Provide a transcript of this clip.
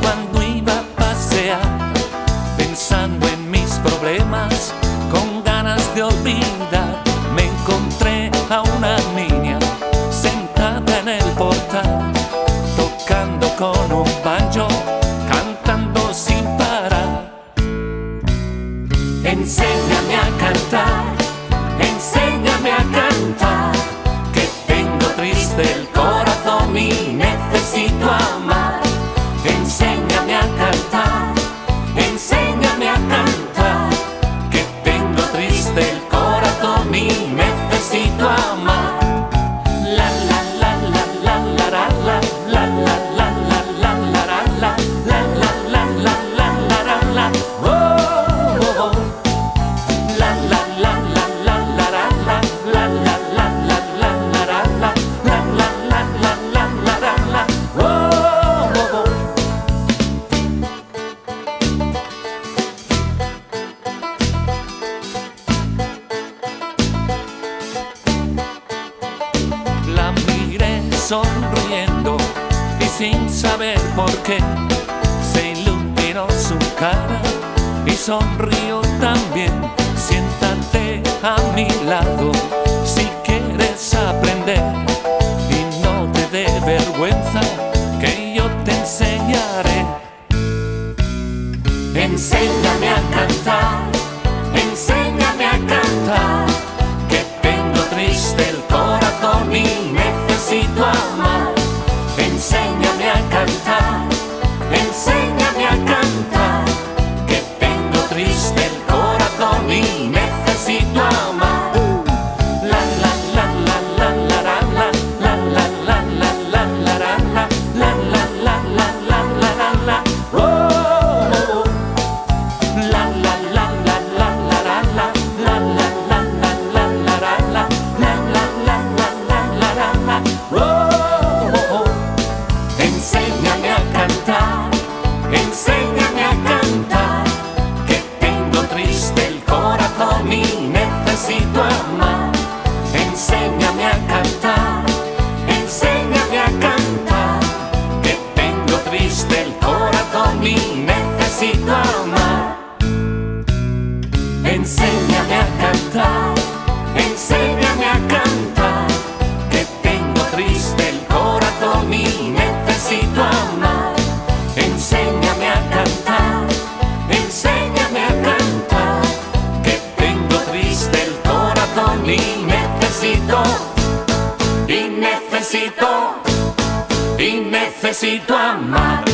cuando iba a pasear, pensando en mis problemas con ganas de olvidar. sonriendo y sin saber por qué se iluminó su cara y sonrió también. Siéntate a mi lado si quieres aprender y no te dé vergüenza que yo te enseñaré. Enseña enséñame a cantar, enséñame y necesito, y necesito, y necesito amar.